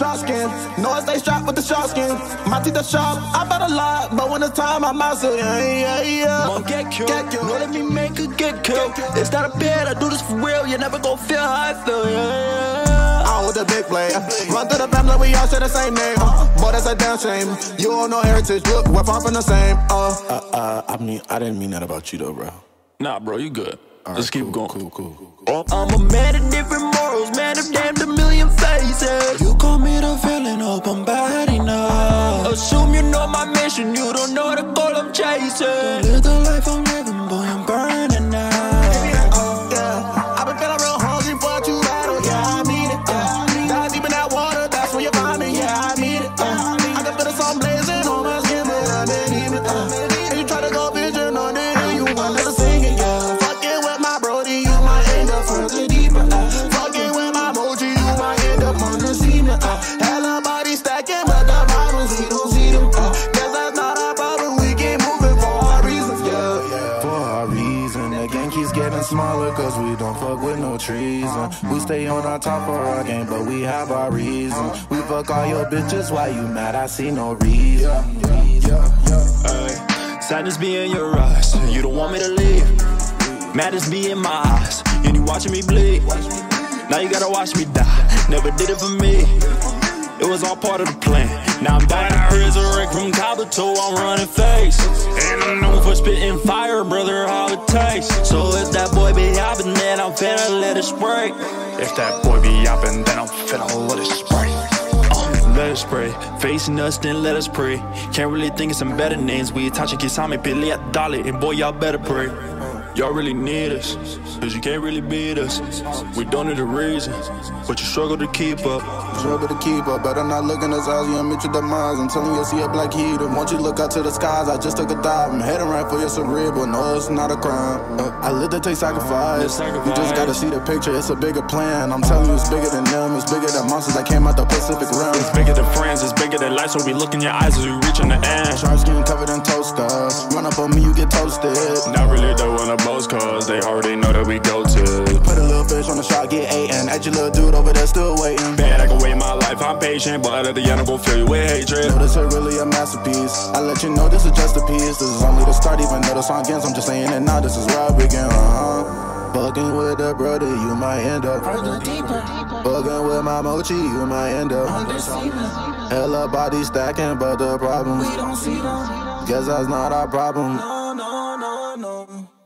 skin. Know I stay strapped with the shark skin. My teeth are sharp, I better lie. But when it's time, I'm out, so yeah, yeah, yeah. Won't get killed. Get killed. No, let me make her get killed. It's not a bed, I do this for real. You never gon' feel how I feel, yeah, yeah. Out with the big play. Run through the family, we all share the same name. Boy, that's a damn shame. You don't know heritage, look, we're far from the same. Uh, uh, uh, I mean, I didn't mean that about you though, bro. Nah, bro, you good. Right, Let's keep cool, going. Cool, cool, cool, cool. I'm a man of different morals, man of you don't know the goal I'm chasing. Don't live the life I'm smaller cause we don't fuck with no treason. We stay on our top of our game, but we have our reason. We fuck all your bitches, why you mad? I see no reason. Ay, sadness be in your eyes. You don't want me to leave. Madness be in my eyes. And you watching me bleed. Now you gotta watch me die. Never did it for me. It was all part of the plan. Now I'm dying to resurrect from top to toe. I'm running face. And I'm known for spitting fire, brother, how it tastes. So if that spray. If that boy be hopping, then I'm finna let it spray. Uh, let it spray, facing us, then let us pray. Can't really think of some better names. We touch on me, Billy at Dolly, and boy, y'all better pray. Y'all really need us, cause you can't really beat us. We don't need a reason, but you struggle to keep up. Struggle to keep up, better not look in his eyes, you'll meet your demise. I'm telling you, I see a black heater. Won't you look out to the skies? I just took a dive. I'm heading right for your cerebral. No, it's not a crime. Uh, I live to take sacrifice. You just gotta see the picture, it's a bigger plan. I'm telling you, it's bigger than them, it's bigger than monsters that came out the Pacific Rim. It's bigger than friends, it's bigger than life, so we look in your eyes as we reach in the end. Sharp skin covered in toaster. Run up on me, you get toasted. Not really though on the boast, cause they already know that we go to. Put a little fish on the shot, get eight, and at your little dude over there still waiting. Bad, I can wait my life, I'm patient, but at the end I'm gon' fill you with hatred. Know this ain't really a masterpiece. I let you know this is just a piece. This is only the start, even though the song ends. I'm just saying it now. This is where I begin. Uh-huh. Fucking with a brother, you might end up. Further deeper. Fucking with my mochi, you might end up. Hella body stacking, but the problem. Guess that's not our problem. No, no, no, no.